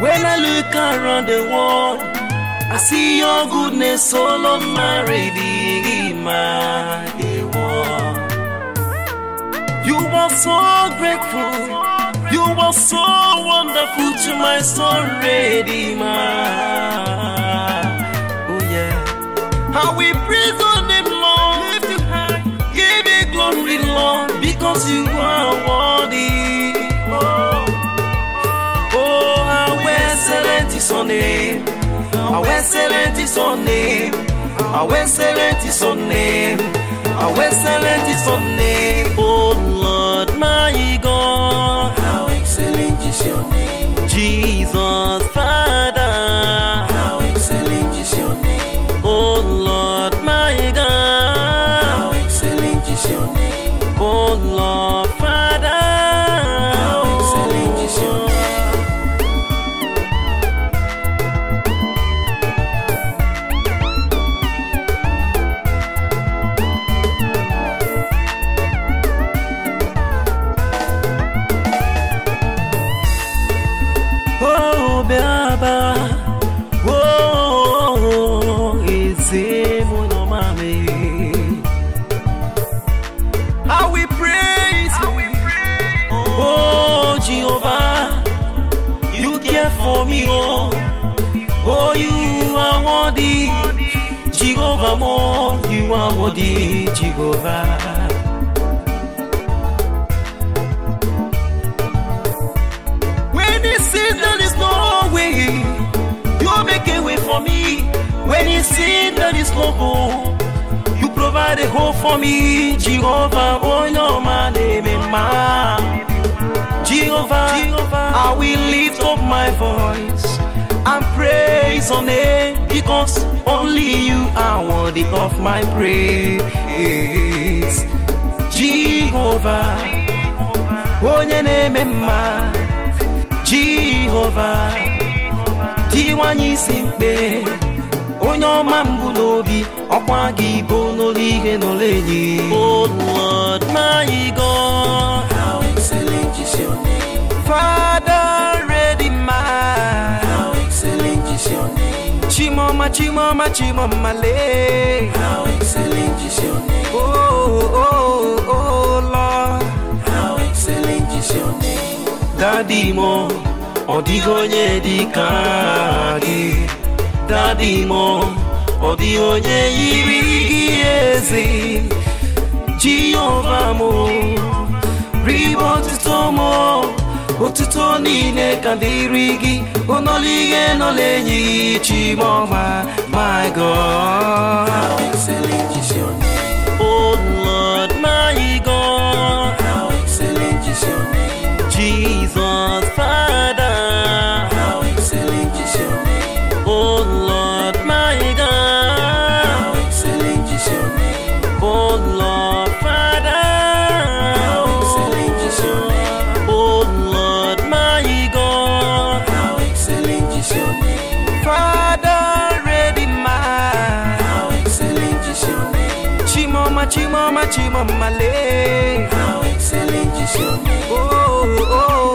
When I look around the world, I see your goodness all on my redeemer. You are so grateful. You are so wonderful to my soul, Redeemer. Oh yeah. How we praise your name, Lord. Give you glory, Lord, because you are name. How excellent is your name. How excellent is your name. How excellent is your name. Oh Lord, my God. How excellent is your name. Jesus, Jehovah, more. You are worthy, Jehovah. When it seems there is no way, you make a way for me. When it seems there is no hope, you provide a hope for me. Jehovah, oh no man, amen. Jehovah, Jehovah, I will lift up my voice and praise on name because only you are worthy of my praise. Jehovah, onye na-eme mma. jehova tiwanye isi mkpe onye ọma mbụ n'obi ọkwa gị bụ n'olu ihe n'olu enyi lord my god How excellent is your name. father ready man How excellent is your name. Chimoma chimoma chimoma le How excellent is your name. oh oh oh, oh lord How excellent is your name. dadi mo ọ dịghị onye dị ka gị dadi mo ọ dịghị onye yiri gị eze jehova mo mo otuto niile ka dịrị gị onolu ihe nọla enyi chimọma my god Chimoma, chimoma, chimoma, le. How excellent is your name. Oh, Oh, oh,